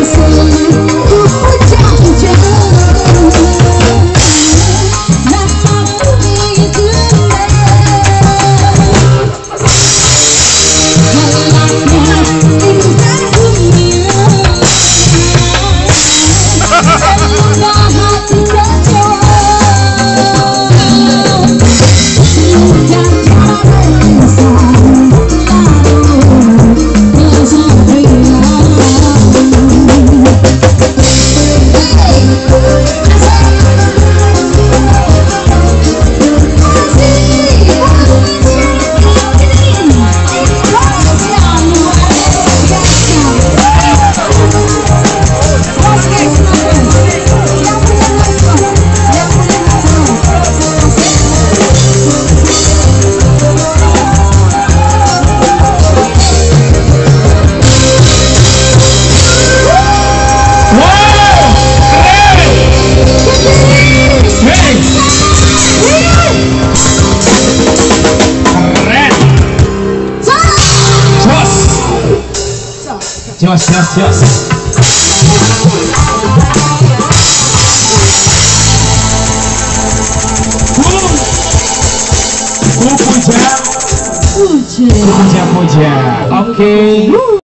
I'm sorry. Ku, ku puja, Puja. puja, puja. Oke.